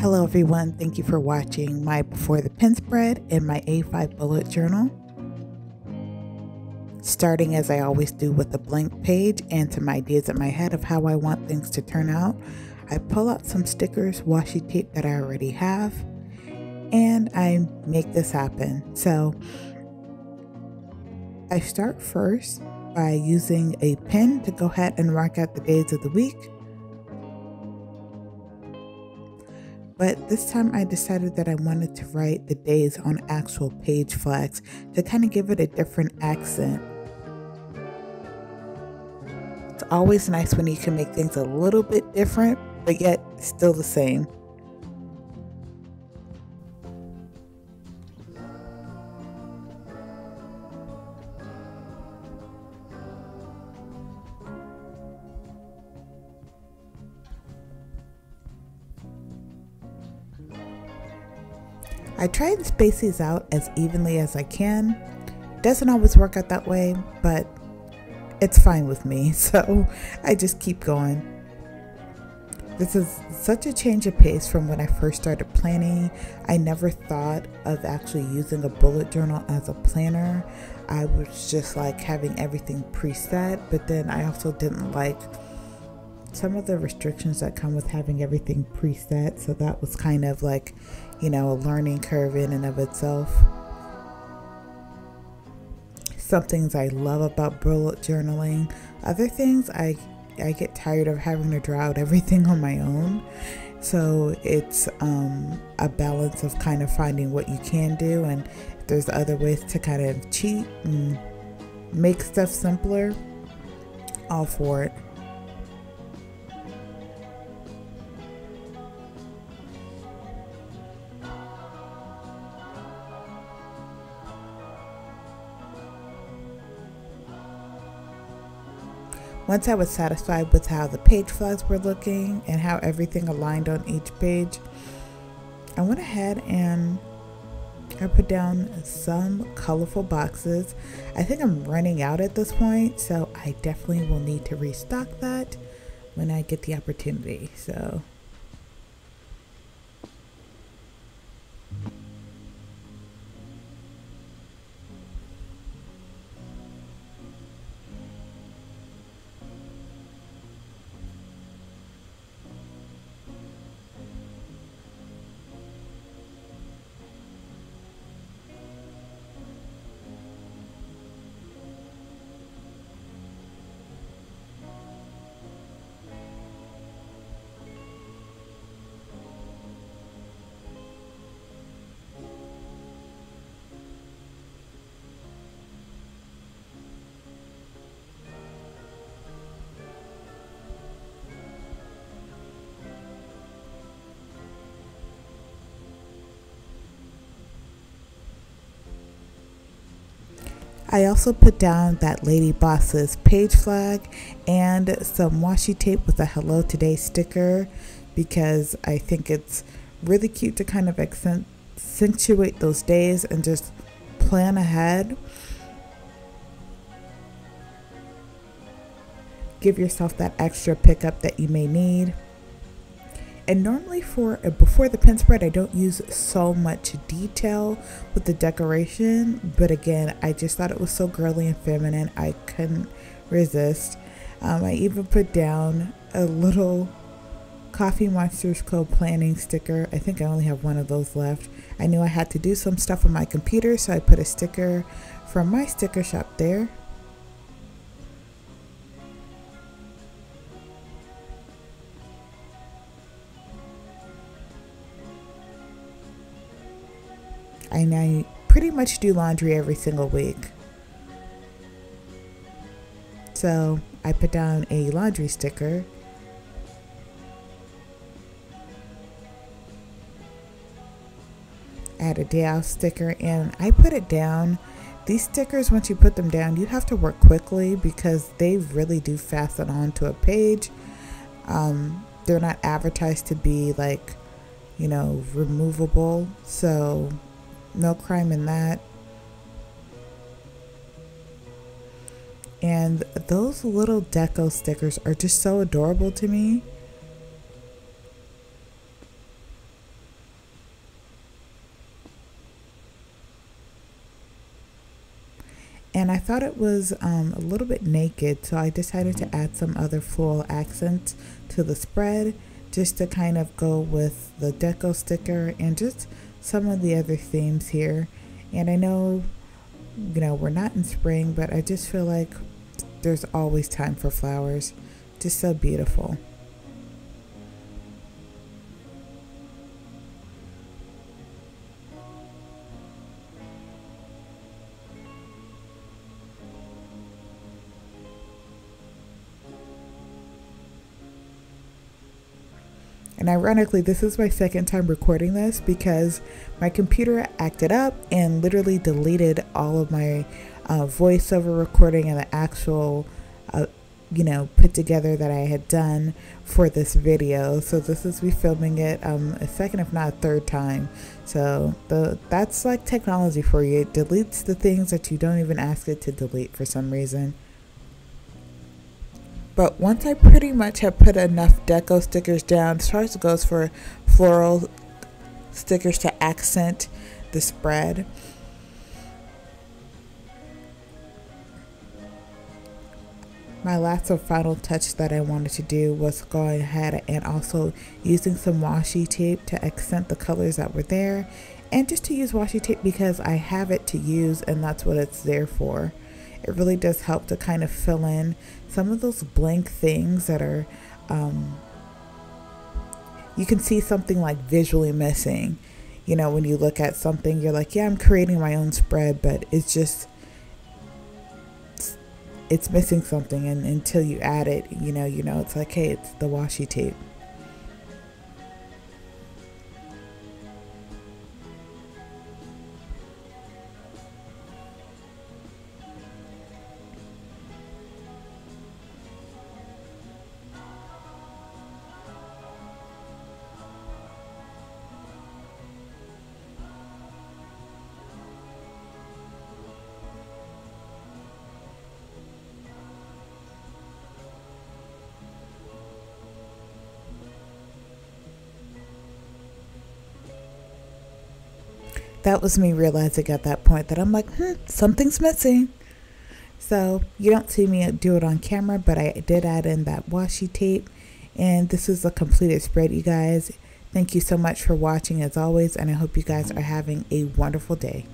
Hello everyone, thank you for watching my Before the Pen spread in my A5 bullet journal. Starting as I always do with a blank page and some ideas in my head of how I want things to turn out, I pull out some stickers, washi tape that I already have, and I make this happen. So I start first by using a pen to go ahead and mark out the days of the week. But this time I decided that I wanted to write the days on actual page flags to kind of give it a different accent. It's always nice when you can make things a little bit different, but yet still the same. I try and space these out as evenly as I can. Doesn't always work out that way, but it's fine with me, so I just keep going. This is such a change of pace from when I first started planning. I never thought of actually using a bullet journal as a planner. I was just like having everything preset, but then I also didn't like some of the restrictions that come with having everything preset. So that was kind of like, you know, a learning curve in and of itself. Some things I love about bullet journaling. Other things I I get tired of having to draw out everything on my own. So it's um, a balance of kind of finding what you can do, and there's other ways to kind of cheat and make stuff simpler, all for it. Once I was satisfied with how the page flags were looking and how everything aligned on each page, I went ahead and I put down some colorful boxes. I think I'm running out at this point, so I definitely will need to restock that when I get the opportunity. So I also put down that Lady Boss's page flag and some washi tape with a Hello Today sticker because I think it's really cute to kind of accentuate those days and just plan ahead. Give yourself that extra pickup that you may need. And normally for a before the pen spread, I don't use so much detail with the decoration. But again, I just thought it was so girly and feminine. I couldn't resist. Um, I even put down a little Coffee Monsterz Co. planning sticker. I think I only have one of those left. I knew I had to do some stuff on my computer, so I put a sticker from my sticker shop there. And I pretty much do laundry every single week. So I put down a laundry sticker. Add a day off sticker and I put it down. These stickers, once you put them down, you have to work quickly because they really do fasten onto a page. Um, they're not advertised to be like, you know, removable. So no crime in that. And those little deco stickers are just so adorable to me. and I thought it was um, a little bit naked, so I decided to add some other floral accents to the spread just to kind of go with the deco sticker and just some of the other themes here. And I know, you know, we're not in spring, but I just feel like there's always time for flowers. Just so beautiful. And ironically, this is my second time recording this because my computer acted up and literally deleted all of my uh, voiceover recording and the actual, uh, you know, put together that I had done for this video. So this is me filming it um, a second, if not a third time. So the that's like technology for you. It deletes the things that you don't even ask it to delete for some reason. But once I pretty much have put enough deco stickers down, as goes for floral stickers to accent the spread. My last and final touch that I wanted to do was going ahead and also using some washi tape to accent the colors that were there and just to use washi tape because I have it to use and that's what it's there for it really does help to kind of fill in some of those blank things that are um, you can see something like visually missing. You know when you look at something you're like yeah i'm creating my own spread but it's just it's missing something and until you add it you know you know it's like hey it's the washi tape that was me realizing at that point that I'm like, hmm, something's missing. So you don't see me do it on camera, but I did add in that washi tape. And this is a completed spread, you guys. Thank you so much for watching as always, and I hope you guys are having a wonderful day.